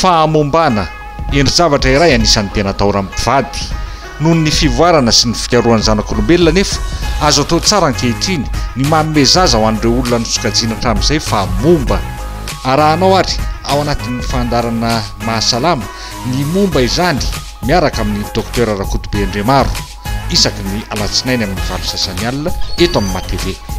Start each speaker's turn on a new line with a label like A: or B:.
A: Fahamombana, endri-javatra iray anisan'ny tena atahoran'ny mpivady. Noho ny fivoarana sy ny fikarohan'ny zanak'olombelona anefa, azo atao tsara ankehitriny ny manome zaza ho an'ireo olona nosokajiana hatramin'izay fa momba. Arahanao àry ao anatin'ny fandaharana Mahasalama ny momba izany miaraka amin'i Docteur Rakotobe Andriamaro, isaky ny alatsinainy amin'ny valo sasany alina, eto amin'ny Matv.